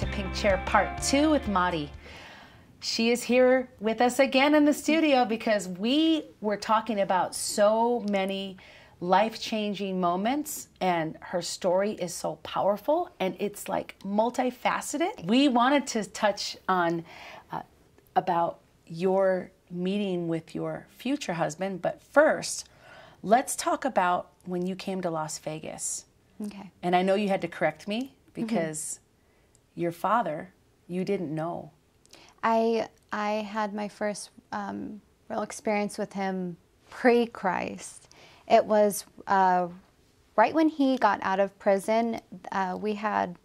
to Pink Chair Part 2 with Maudi. She is here with us again in the studio because we were talking about so many life changing moments, and her story is so powerful and it's like multifaceted. We wanted to touch on uh, about your meeting with your future husband, but first, let's talk about when you came to Las Vegas. Okay. And I know you had to correct me because mm-hmm. Your father, you didn't know. I I had my first um, real experience with him pre Christ. It was uh, right when he got out of prison. Uh, we had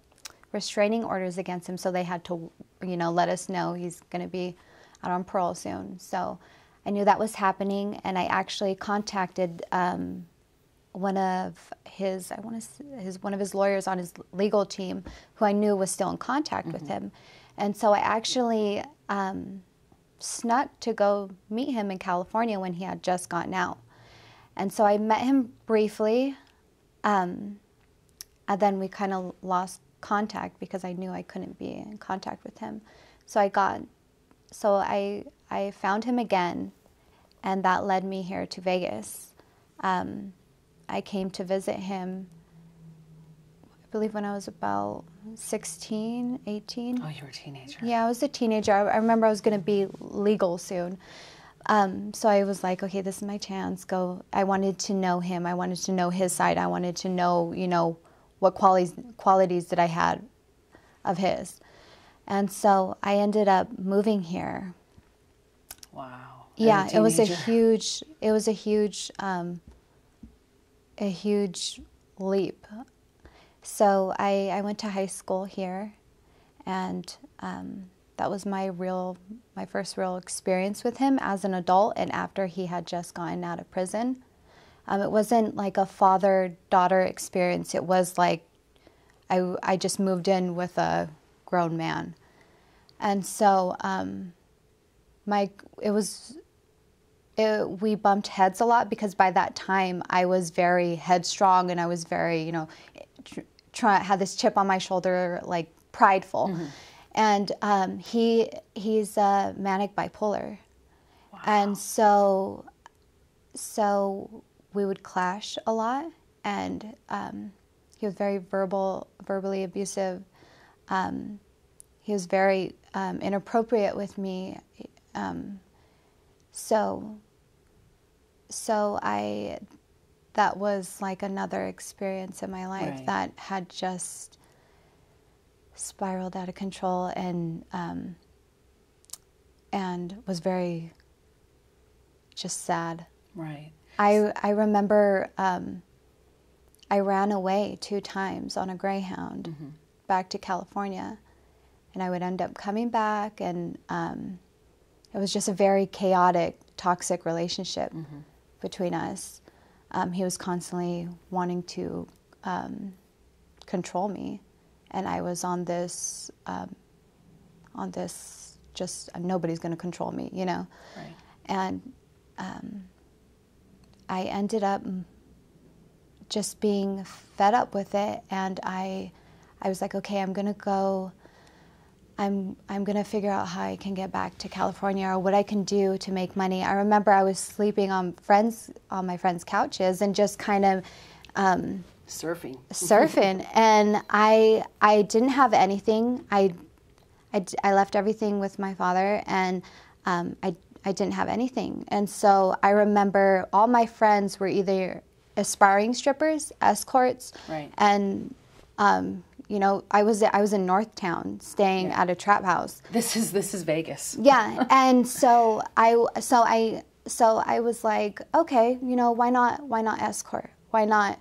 restraining orders against him, so they had to, you know, let us know he's going to be out on parole soon. So I knew that was happening, and I actually contacted um, one of his I want to his one of his lawyers on his legal team, who I knew was still in contact mm-hmm. with him, and so I actually um, snuck to go meet him in California when he had just gotten out, and so I met him briefly, um, and then we kind of lost contact because I knew I couldn't be in contact with him, so I got so I I found him again, and that led me here to Vegas. Um, I came to visit him, I believe when I was about 16, 18. Oh, you were a teenager. Yeah, I was a teenager. I, I remember I was going to be legal soon. Um, so I was like, okay, this is my chance. Go. I wanted to know him. I wanted to know his side. I wanted to know, you know, what qualities qualities that I had of his. And so I ended up moving here. Wow. Yeah, it was a huge. It was a huge um, a huge leap. So I, I went to high school here, and um, that was my real, my first real experience with him as an adult, and after he had just gotten out of prison. Um, it wasn't like a father-daughter experience. It was like I, I just moved in with a grown man, and so um, my it was it, we bumped heads a lot because by that time I was very headstrong and I was very, you know, try, had this chip on my shoulder, like prideful. Mm-hmm. And um, he he's uh, manic bipolar, wow. and so so we would clash a lot, and um, he was very verbal, verbally abusive. Um, he was very um, inappropriate with me. Um, so so I that was like another experience in my life right. that had just spiraled out of control and um, and was very just sad. Right. I I remember um, I ran away two times on a Greyhound mm-hmm. back to California, and I would end up coming back, and um, it was just a very chaotic, toxic relationship. Mm-hmm between us. Um, he was constantly wanting to um, control me, and I was on this, um, on this, just uh, nobody's going to control me, you know. Right. And um, I ended up just being fed up with it, and I, I was like, okay, I'm going to go I'm I'm gonna figure out how I can get back to California or what I can do to make money. I remember I was sleeping on friends on my friends' couches and just kind of um, surfing, surfing, and I I didn't have anything. I, I, I left everything with my father, and um, I I didn't have anything. And so I remember all my friends were either aspiring strippers, escorts, right. and um, you know, I was I was in Northtown staying yeah. at a trap house. This is this is Vegas. Yeah, and so I so I so I was like, okay, you know, why not why not escort? Why not?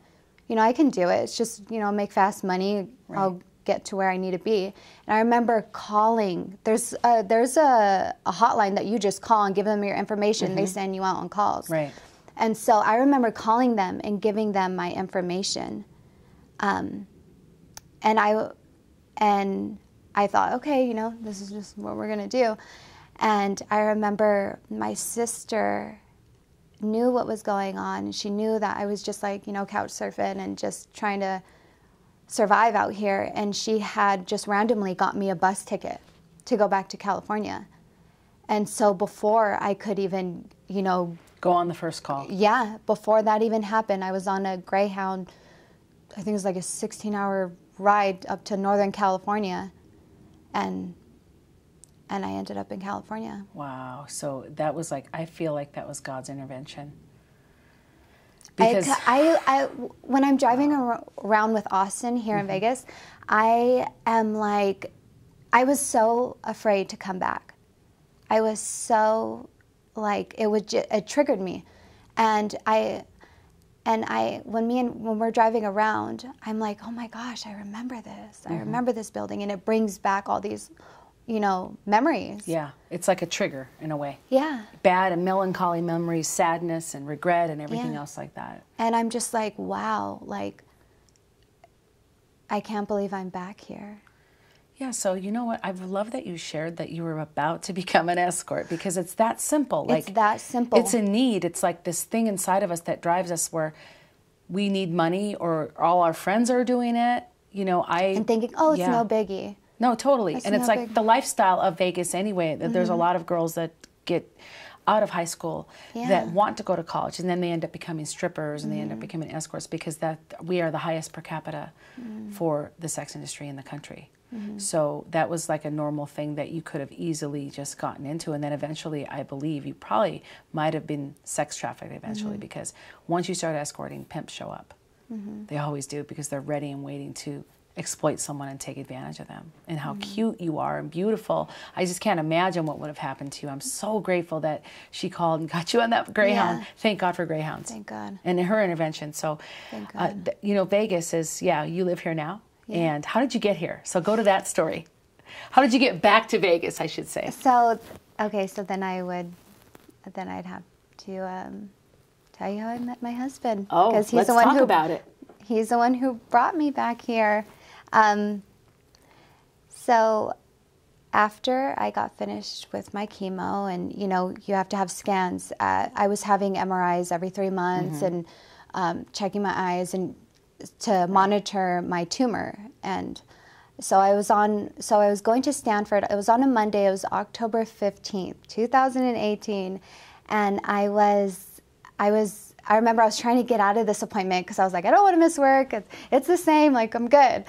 You know, I can do it. It's just you know, make fast money. Right. I'll get to where I need to be. And I remember calling. There's a, there's a, a hotline that you just call and give them your information. Mm-hmm. They send you out on calls. Right. And so I remember calling them and giving them my information. Um, and I and I thought, okay, you know, this is just what we're gonna do. And I remember my sister knew what was going on. She knew that I was just like, you know, couch surfing and just trying to survive out here. And she had just randomly got me a bus ticket to go back to California. And so before I could even, you know, Go on the first call. yeah, before that even happened, I was on a Greyhound, I think it was like a 16 hour ride up to Northern California. And and I ended up in California. Wow. So that was like, I feel like that was God's intervention. I, Because, I, I, when I'm driving ar- around with Austin here Mm-hmm. in Vegas, I am like, I was so afraid to come back. I was so like it would it triggered me, and I, and I when me and when we're driving around, I'm like, oh my gosh, I remember this. Mm-hmm. I remember this building, and it brings back all these, you know, memories. yeah, it's like a trigger in a way. Yeah. Bad and melancholy memories, sadness and regret and everything Yeah. else like that. And I'm just like, wow, like, I can't believe I'm back here. Yeah, so you know what? I love that you shared that you were about to become an escort because it's that simple. Like it's that simple. It's a need. It's like this thing inside of us that drives us where we need money or all our friends are doing it. You know, I and thinking, oh, it's yeah. no biggie. No, totally. That's and it's no like Mm-hmm. the lifestyle of Vegas anyway. that There's a lot of girls that get out of high school Yeah. that want to go to college and then they end up becoming strippers and they end Mm-hmm. up becoming escorts because that we are the highest per capita Mm. for the sex industry in the country. Mm-hmm. So that was like a normal thing that you could have easily just gotten into and then eventually I believe you probably might have been sex trafficked eventually Mm-hmm. because once you start escorting pimps show up. They always do because they're ready and waiting to exploit someone and take advantage of them. And how cute you are and beautiful. I just can't imagine what would have happened to you. I'm so grateful that she called and got you on that Greyhound. Yeah. Thank God for Greyhounds. Thank God. And her intervention. So, Thank uh, th- you know, Vegas is, yeah, you live here now. And how did you get here? So go to that story. How did you get back to Vegas, I should say? So, okay, so then I would, then I'd have to um, tell you how I met my husband. Oh, 'cause let's talk about it. He's the one who brought me back here. Um, so after I got finished with my chemo, and you know, you have to have scans. Uh, I was having MRIs every three months Mm-hmm. and um, checking my eyes and to monitor my tumor. And so I was on. So I was going to Stanford. It was on a Monday. It was October fifteenth, two thousand and eighteen, and I was, I was. I remember I was trying to get out of this appointment because I was like, I don't want to miss work. It's, it's the same. Like I'm good.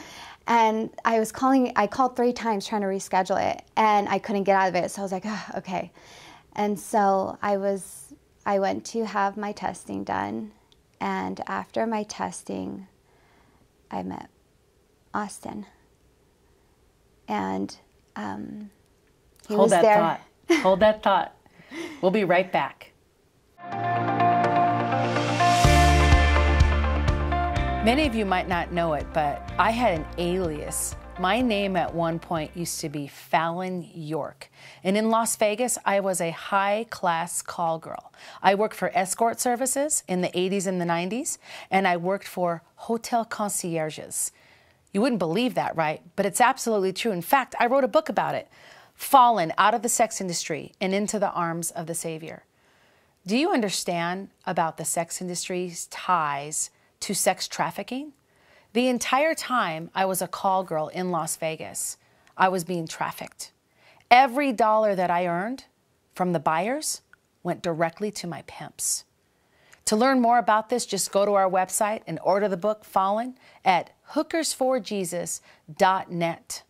And I was calling, I called three times trying to reschedule it and I couldn't get out of it. So I was like, oh, okay. And so I was, I went to have my testing done. And after my testing, I met Austin. And um, he Hold was that there. thought. Hold that thought. We'll be right back. Many of you might not know it, but I had an alias. My name at one point used to be Fallon York. And in Las Vegas, I was a high class call girl. I worked for escort services in the 80s and the 90s, and I worked for hotel concierges. You wouldn't believe that, right? But it's absolutely true. In fact, I wrote a book about it Fallen Out of the Sex Industry and Into the Arms of the Savior. Do you understand about the sex industry's ties to sex trafficking? The entire time I was a call girl in Las Vegas, I was being trafficked. Every dollar that I earned from the buyers went directly to my pimps. To learn more about this, just go to our website and order the book Fallen at hookersforjesus.net.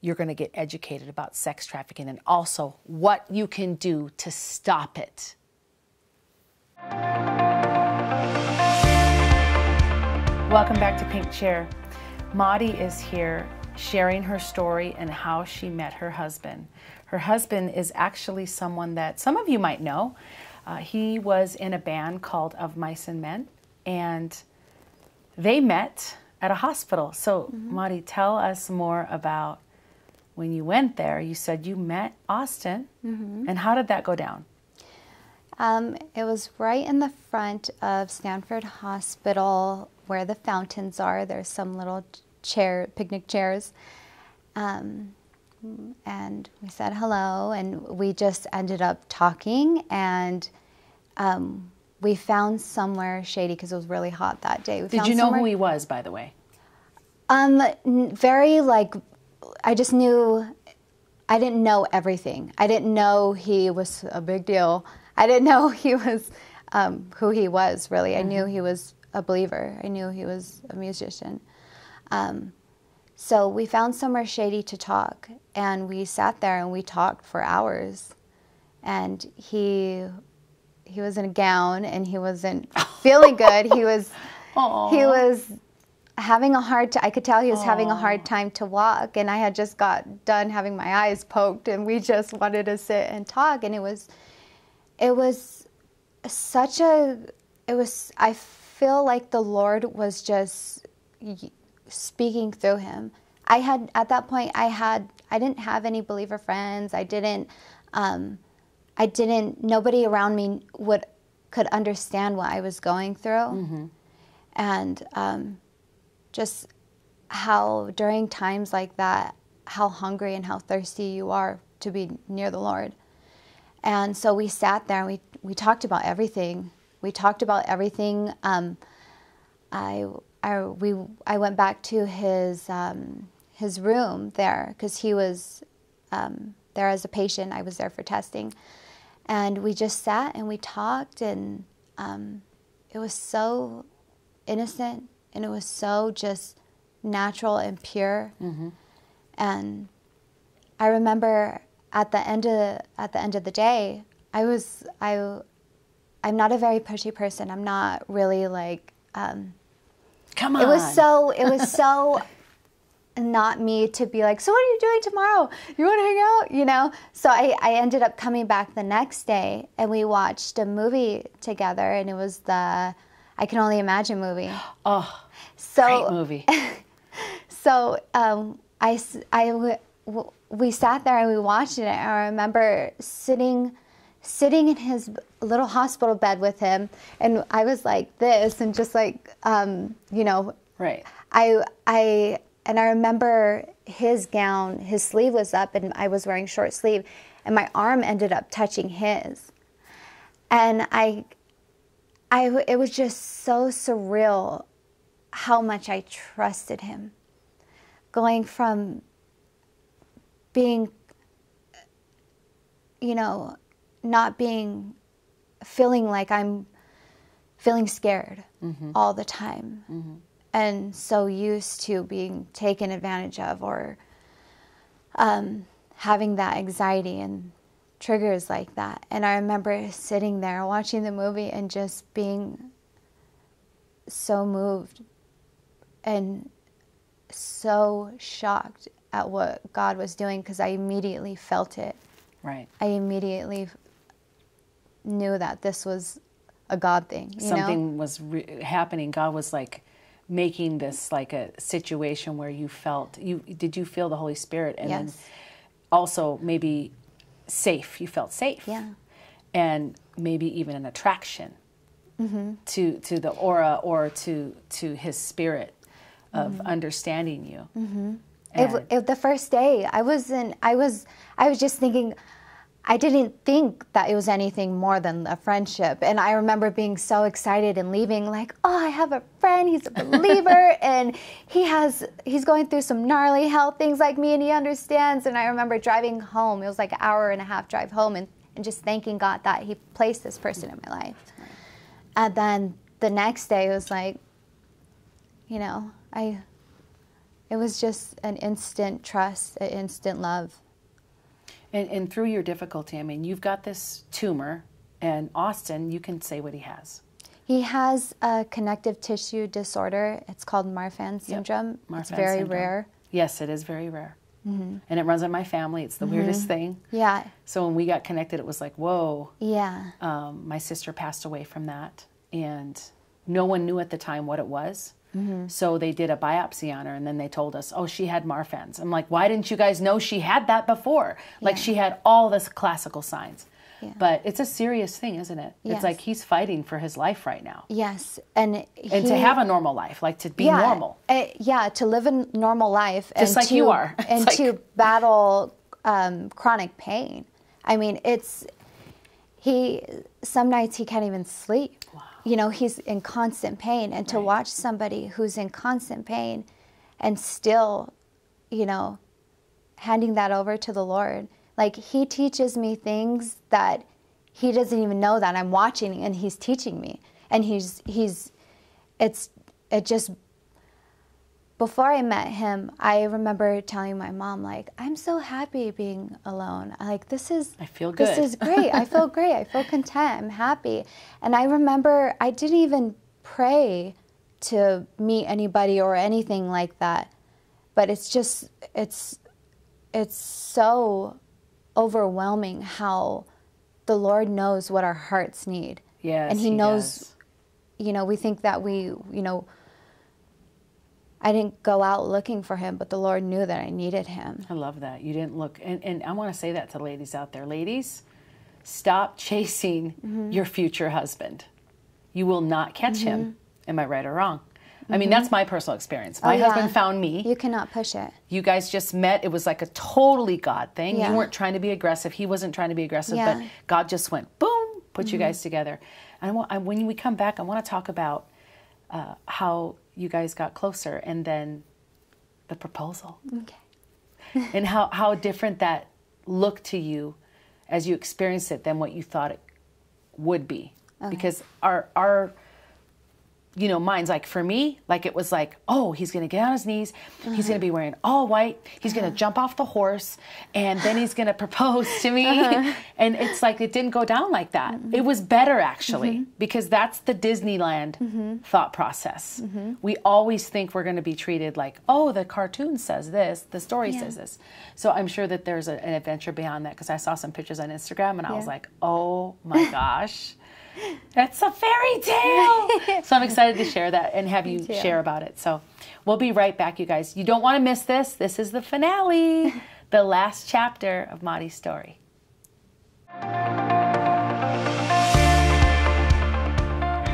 You're going to get educated about sex trafficking and also what you can do to stop it. Welcome back to Pink Chair. Maudi is here sharing her story and how she met her husband. Her husband is actually someone that some of you might know. Uh, he was in a band called Of Mice and Men, and they met at a hospital. So, Maudi, tell us more about when you went there. You said you met Austin, and how did that go down? Um, it was right in the front of Stanford Hospital where the fountains are. There's some little chair, picnic chairs. Um, and we said hello, and we just ended up talking. And um, we found somewhere shady because it was really hot that day. We Did you know who he was, by the way? Um, very like, I just knew, I didn't know everything. I didn't know he was a big deal. I didn't know he was um, who he was really. I knew he was a believer. I knew he was a musician. Um, so we found somewhere shady to talk, and we sat there and we talked for hours. And he he was in a gown and he wasn't feeling good. He was he was having a hard time. I could tell he was having a hard time to walk, and I had just got done having my eyes poked, and we just wanted to sit and talk, and it was it was such a it was I feel like the Lord was just speaking through him. I had at that point I had I didn't have any believer friends. I didn't um, I didn't nobody around me would could understand what I was going through, and um, just how during times like that how hungry and how thirsty you are to be near the Lord. And so we sat there and we, we talked about everything. We talked about everything. Um, I, I, we, I went back to his, um, his room there because he was um, there as a patient. I was there for testing. And we just sat and we talked, and um, it was so innocent and it was so just natural and pure. And I remember at the end of at the end of the day, I was I I'm not a very pushy person. I'm not really like um, Come on. it was so it was so not me to be like so what are you doing tomorrow you want to hang out you know so I, I ended up coming back the next day and we watched a movie together and it was the i can only imagine movie Oh, so great movie. so um, I, I we sat there and we watched it. And I remember sitting, sitting in his little hospital bed with him, and I was like this, and just like, um, you know, Right. I, I, and I remember his gown, his sleeve was up, and I was wearing short sleeve, and my arm ended up touching his, and I, I, it was just so surreal how much I trusted him. Going from being, you know, not being, feeling like I'm feeling scared all the time and so used to being taken advantage of or um, having that anxiety and triggers like that. And I remember sitting there watching the movie and just being so moved and so shocked at what God was doing because I immediately felt it. Right. I immediately knew that this was a God thing. You Something know? was re- happening. God was like making this like a situation where you felt you did you feel the Holy Spirit and Yes. also maybe safe. You felt safe. Yeah. And maybe even an attraction mm-hmm. to to the aura or to to His Spirit of mm-hmm. understanding you. Mm-hmm. It, it, the first day, I wasn't. I was. I was just thinking. I didn't think that it was anything more than a friendship, and I remember being so excited and leaving, like, "Oh, I have a friend. He's a believer, and he has. He's going through some gnarly health things like me, and he understands." And I remember driving home. It was like an hour and a half drive home, and, and just thanking God that He placed this person in my life. And then the next day, it was like, you know, I it was just an instant trust, an instant love. And, and through your difficulty, I mean, you've got this tumor, and Austin, you can say what he has. He has a connective tissue disorder. It's called Marfan syndrome. it's Marfan very syndrome. rare. Mm-hmm. Yes, it is very rare. And it runs in my family. It's the weirdest thing. Yeah, So when we got connected, it was like, whoa. yeah, Um, my sister passed away from that, and no one knew at the time what it was. Mm-hmm. So they did a biopsy on her, and then they told us, "Oh, she had Marfan's." I'm like, "Why didn't you guys know she had that before? Like Yeah. she had all this classical signs." Yeah. But it's a serious thing, isn't it? Yes. It's like he's fighting for his life right now, yes, and and to have a normal life, like to be yeah, normal. uh, yeah, to live a normal life, Just and like to, you are. And like- to battle um, chronic pain. I mean, it's he. Some nights he can't even sleep. You know, he's in constant pain, and to Right. watch somebody who's in constant pain and still, you know, handing that over to the Lord. Like He teaches me things that He doesn't even know that I'm watching, and He's teaching me, and He's He's, it's it just. Before I met him, I remember telling my mom, like, I'm so happy being alone. Like, this is, I feel good. This is great. I feel great. I feel content. I'm happy. And I remember I didn't even pray to meet anybody or anything like that. But it's just, it's, it's so overwhelming how the Lord knows what our hearts need. Yes, and he, knows, you know, we think that we, you know, I didn't go out looking for him, but the Lord knew that I needed him. I love that. You didn't look, and, and I want to say that to ladies out there. Ladies, stop chasing Mm-hmm. your future husband. You will not catch him. Am I right or wrong? I Mm-hmm. mean, that's my personal experience. My Oh, yeah. husband found me. You cannot push it. You guys just met. It was like a totally God thing. Yeah. You weren't trying to be aggressive. He wasn't trying to be aggressive, Yeah. Mm-hmm. but God just went boom, put you guys together. And I want, I, when we come back, I want to talk about uh, how you guys got closer and then the proposal Okay. and how, how different that looked to you as you experienced it than what you thought it would be. Because our, our, you know, minds like for me, like it was like, oh, he's gonna get on his knees, he's gonna be wearing all white, he's gonna jump off the horse, and then he's gonna propose to me. Uh-huh. And it's like it didn't go down like that. Mm-hmm. It was better actually, mm-hmm. because that's the Disneyland mm-hmm. thought process. We always think we're gonna be treated like, oh, the cartoon says this, the story Yeah. says this. So I'm sure that there's a, an adventure beyond that because I saw some pictures on Instagram and I was like, oh my gosh. That's a fairy tale. so I'm excited to share that and have you share about it. So we'll be right back, you guys. You don't want to miss this. This is the finale, the last chapter of Maudi's story.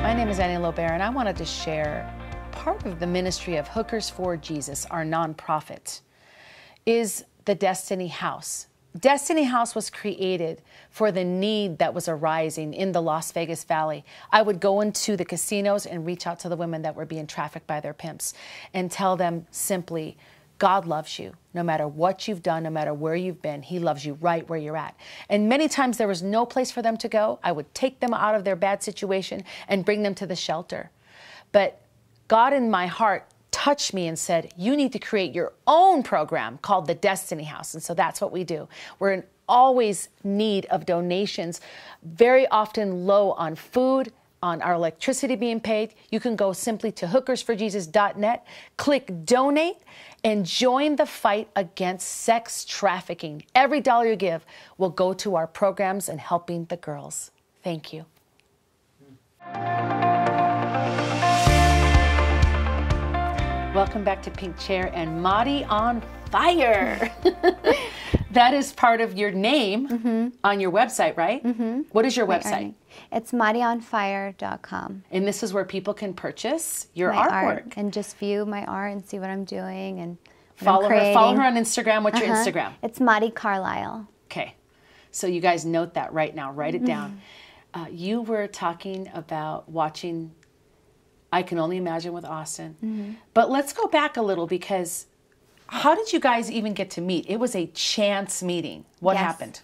My name is Annie Lobert, and I wanted to share part of the ministry of Hookers for Jesus, our nonprofit, is the Destiny House. Destiny House was created for the need that was arising in the Las Vegas Valley. I would go into the casinos and reach out to the women that were being trafficked by their pimps and tell them simply, God loves you. No matter what you've done, no matter where you've been, He loves you right where you're at. And many times there was no place for them to go. I would take them out of their bad situation and bring them to the shelter. But God in my heart touched me and said, You need to create your own program called the Destiny House. And so that's what we do. We're in always need of donations, very often low on food, on our electricity being paid. You can go simply to hookersforjesus.net, click donate, and join the fight against sex trafficking. Every dollar you give will go to our programs and helping the girls. Thank you. Hmm. Welcome back to Pink Chair and Maudi on Fire. that is part of your name on your website, right? Mm-hmm. What is your website? Earning. It's MaudiOnFire.com. And this is where people can purchase your My artwork. art and just view my art and see what I'm doing and what Follow I'm her, follow her on Instagram. What's your Uh-huh. Instagram? It's Maudi Carlile. Okay. So you guys note that right now. Write Mm-hmm. it down. Uh, you were talking about watching I Can Only Imagine with Austin. Mm-hmm. But let's go back a little because how did you guys even get to meet? It was a chance meeting. What Yes. happened?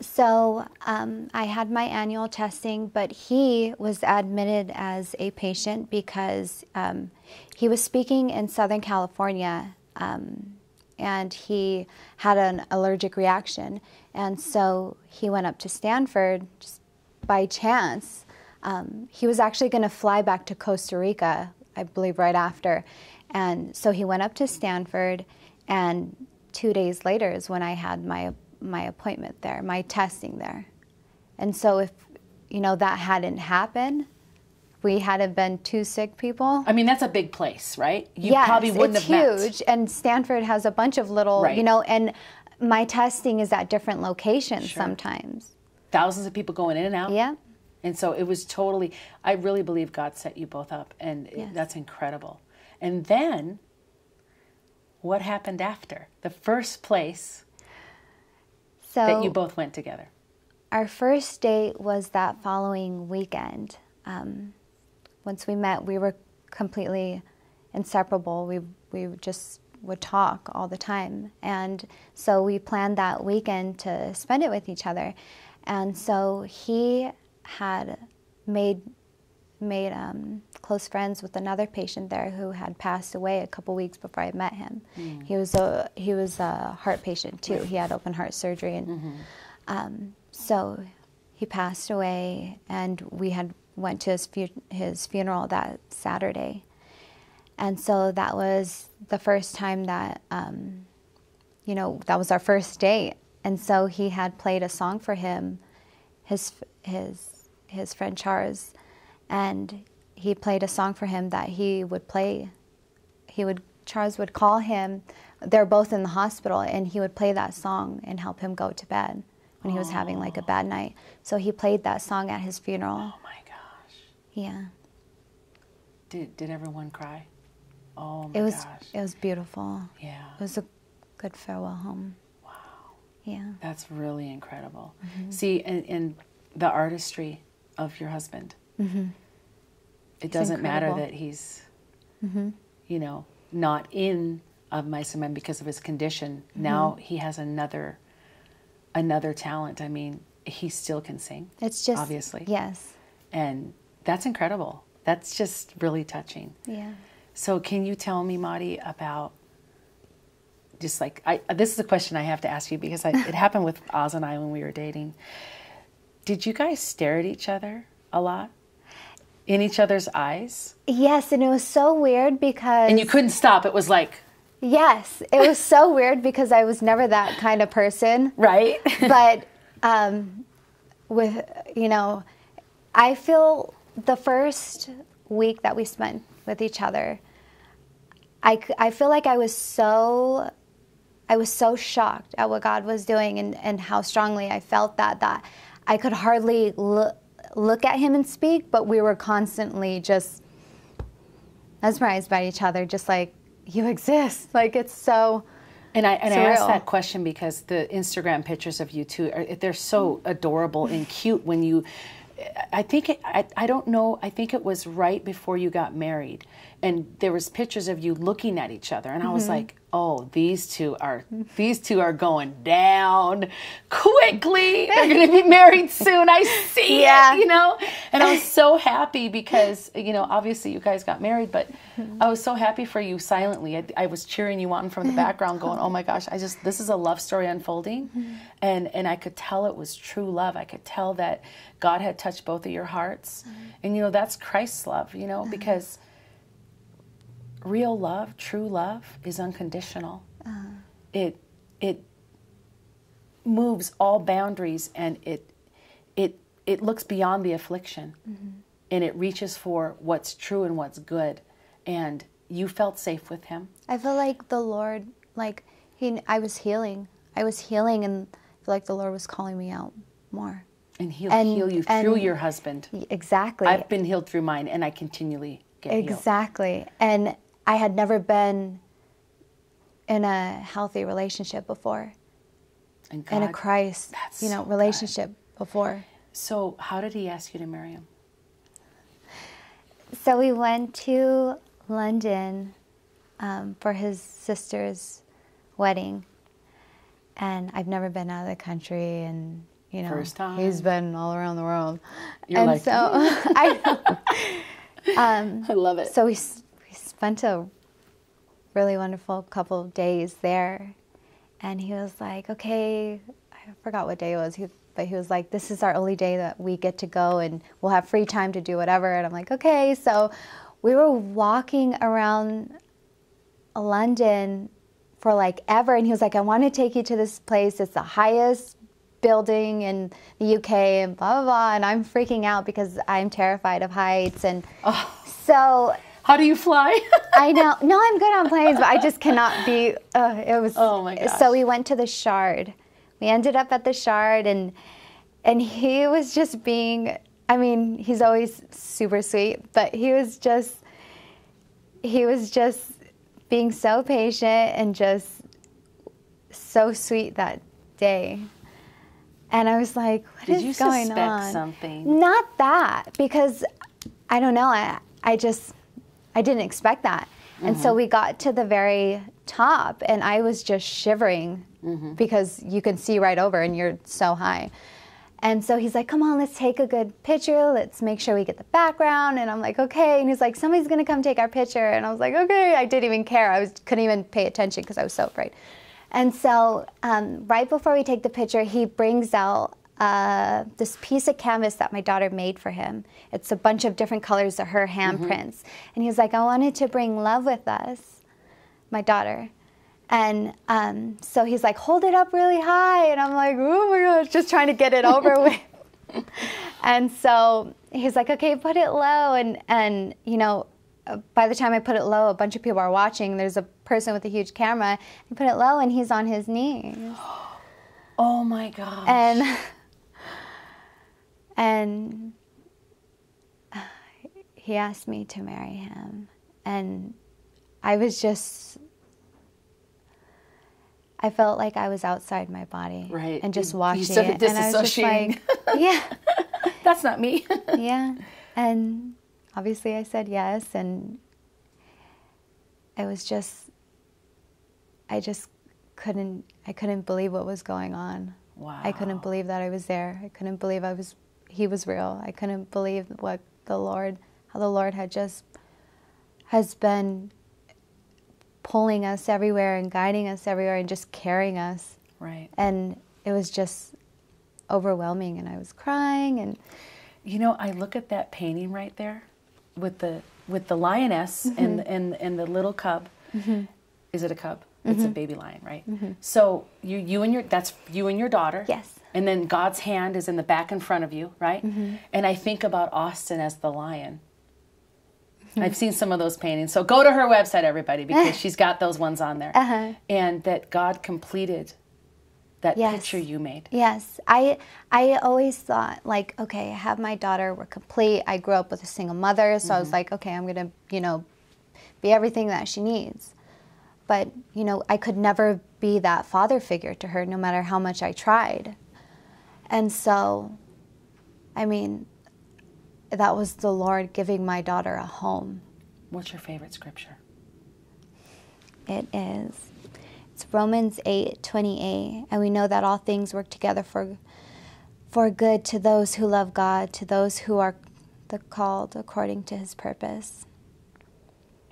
So um, I had my annual testing, but he was admitted as a patient because um, he was speaking in Southern California um, and he had an allergic reaction. And so he went up to Stanford just by chance. Um, he was actually going to fly back to Costa Rica, I believe, right after. And so he went up to Stanford, and two days later is when I had my my appointment there, my testing there. And so if you know that hadn't happened, we hadn't been two sick people. I mean, that's a big place, right? You yes, probably wouldn't it's have huge, and Stanford has a bunch of little, Right. you know, and my testing is at different locations Sure. sometimes. Thousands of people going in and out. Yeah. And so it was totally, I really believe God set you both up, and it- that's incredible. And then, what happened after? The first place So that you both went together. Our first date was that following weekend. Um, once we met, we were completely inseparable. We we just would talk all the time, and so we planned that weekend to spend it with each other. And so he had made made um, close friends with another patient there who had passed away a couple weeks before I met him. Mm. He was a he was a heart patient too. He had open heart surgery, and mm-hmm. um, so he passed away. And we had went to his fu- his funeral that Saturday, and so that was the first time that um, you know that was our first date. And so he had played a song for him, his his his friend Charles and he played a song for him that he would play. He would Charles would call him. They're both in the hospital, and he would play that song and help him go to bed when he was having like a bad night. So he played that song at his funeral. Oh my gosh. Yeah. Did did everyone cry? Oh my it was, gosh. It was beautiful. Yeah. It was a good farewell home. Wow. Yeah. That's really incredible. Mm-hmm. See, and, and the artistry of your husband. Mm-hmm. It doesn't matter that he's, mm-hmm. you know, not in of Mice and Men because of his condition. Mm-hmm. Now he has another, another talent. I mean, he still can sing. It's just obviously yes, and that's incredible. That's just really touching. Yeah. So, can you tell me, Maudi, about just like I? This is a question I have to ask you because I, it happened with Oz and I when we were dating. Did you guys stare at each other a lot? in each other's eyes? Yes, and it was so weird because. And you couldn't stop. It was like. Yes, it was so weird because I was never that kind of person. Right. but um, with, you know, I feel the first week that we spent with each other, I, I feel like I was so I was so shocked at what God was doing and, and how strongly I felt that that I could hardly look look at him and speak, but we were constantly just mesmerized by each other, just like you exist. Like it's so. And I and surreal. I asked that question because the Instagram pictures of you two are they're so adorable and cute when you. I think it, I, I don't know. I think it was right before you got married, and there was pictures of you looking at each other, and I was mm-hmm. like, oh, these two are these two are going down quickly. They're going to be married soon. I see yeah. it, you know. And I was so happy because you know, obviously you guys got married, but mm-hmm. I was so happy for you silently. I, I was cheering you on from the background, going, "Oh my gosh, I just this is a love story unfolding," mm-hmm. and and I could tell it was true love. I could tell that God had touched both of your hearts, mm-hmm. and you know that's Christ's love, you know, because real love, true love, is unconditional. Uh-huh. It it moves all boundaries and it it it looks beyond the affliction mm-hmm. and it reaches for what's true and what's good and you felt safe with him i feel like the lord like he i was healing i was healing and I feel like the lord was calling me out more and he'll and, heal you through your husband exactly i've been healed through mine and i continually get exactly healed. and I had never been in a healthy relationship before. And God, in a Christ, you know, relationship God. before. So, how did he ask you to marry him? So we went to London um, for his sister's wedding, and I've never been out of the country, and you know, First time. he's been all around the world. You're and like, so I, um, I love it. So we spent a really wonderful couple of days there. And he was like, okay, I forgot what day it was, he, but he was like, this is our only day that we get to go and we'll have free time to do whatever. And I'm like, okay. So we were walking around London for like ever. And he was like, I want to take you to this place. It's the highest building in the UK and blah, blah, blah. And I'm freaking out because I'm terrified of heights. And oh. so how do you fly? I know. No, I'm good on planes, but I just cannot be. Uh, it was. Oh my gosh. So we went to the Shard. We ended up at the Shard, and and he was just being. I mean, he's always super sweet, but he was just. He was just being so patient and just so sweet that day. And I was like, "What Did is going on?" Did you suspect something? Not that, because I don't know. I I just I didn't expect that. And so we got to the very top, and I was just shivering because you can see right over and you're so high. And so he's like, come on, let's take a good picture. Let's make sure we get the background. And I'm like, okay. And he's like, somebody's going to come take our picture. And I was like, okay. I didn't even care. I was, couldn't even pay attention because I was so afraid. And so um, right before we take the picture, he brings out uh, this piece of canvas that my daughter made for him. It's a bunch of different colors of her handprints. And he was like, I wanted to bring love with us, my daughter. And um, so he's like, hold it up really high. And I'm like, oh my gosh, just trying to get it over with. and so he's like, okay, put it low. And, and you know, uh, by the time I put it low, a bunch of people are watching. There's a person with a huge camera. He put it low and he's on his knees. Oh my gosh. And, and he asked me to marry him. And I was just I felt like I was outside my body, Right. And just You- you watching started it, and I was just like, yeah, That's not me. yeah. And obviously, I said yes, and it was just, I just couldn't, I couldn't believe what was going on. Wow. I couldn't believe that I was there. I couldn't believe I was, he was real. I couldn't believe what the Lord, how the Lord had just, has been pulling us everywhere and guiding us everywhere and just carrying us right. and it was just overwhelming and i was crying and You know, I look at that painting right there with the with the lioness Mm-hmm. and and and the little cub. Is it a cub? It's Mm-hmm. a baby lion, right? So you you and your that's you and your daughter. Yes. And then God's hand is in the back in front of you, right? Mm-hmm. And I think about Austin as the lion. Mm-hmm. I've seen some of those paintings. So go to her website, everybody, because she's got those ones on there. Uh-huh. And that God completed that Yes. picture you made. yes i i always thought like okay i have my daughter we're complete i grew up with a single mother so i was like okay i'm gonna you know be everything that she needs but you know i could never be that father figure to her no matter how much i tried and so i mean that was the lord giving my daughter a home What's your favorite scripture? It is. It's Romans 8 28. And we know that all things work together for, for good to those who love God, to those who are the called according to his purpose.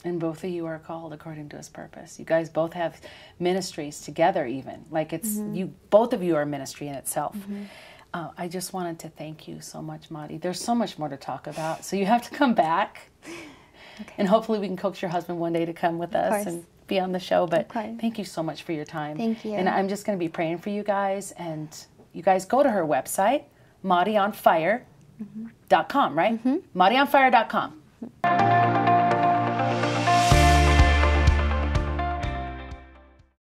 And both of you are called according to his purpose. You guys both have ministries together, even. Like it's, mm-hmm. you, both of you are ministry in itself. Mm-hmm. Uh, I just wanted to thank you so much, Maudi. There's so much more to talk about. So you have to come back. And hopefully we can coax your husband one day to come with us course. and be on the show. But thank you so much for your time. Thank you. And I'm just going to be praying for you guys. And you guys go to her website, MaudiOnFire.com, right? MaudiOnFire.com.